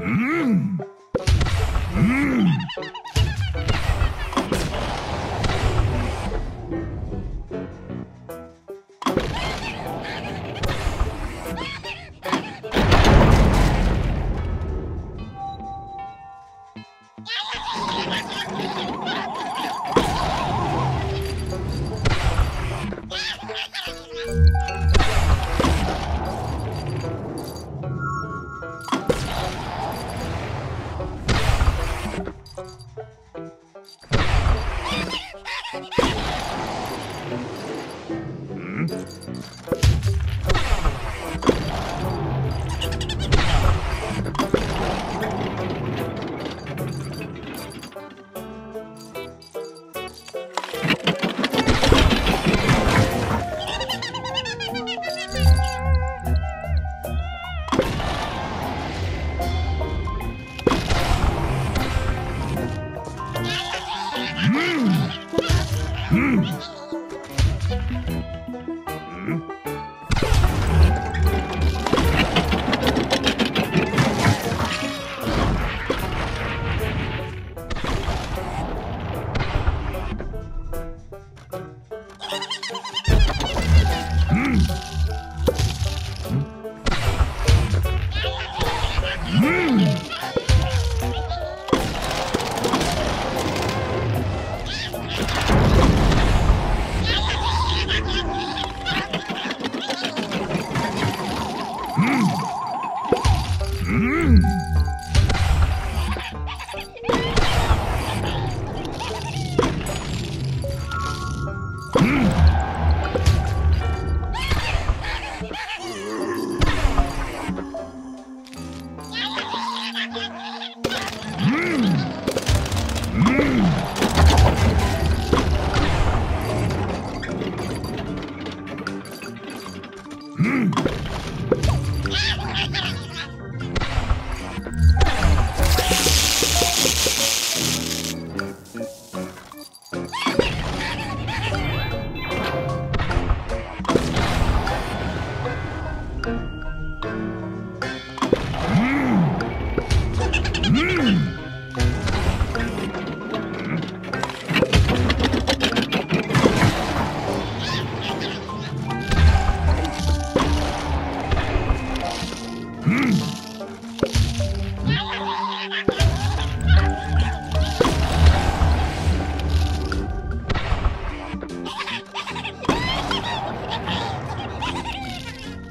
Mm. Hmm. Hmm.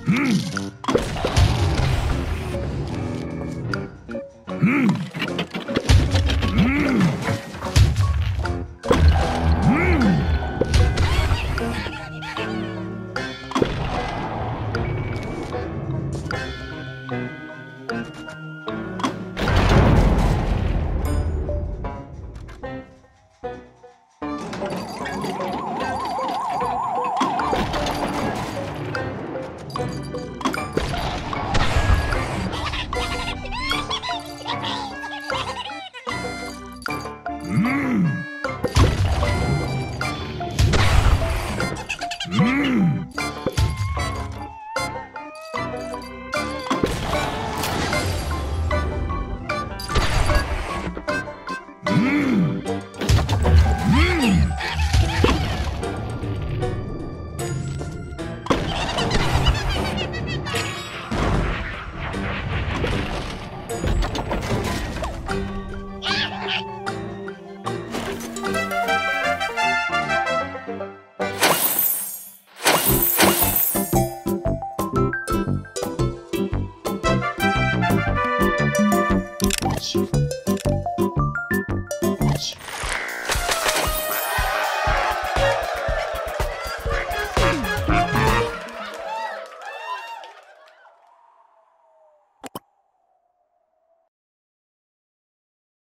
Mm.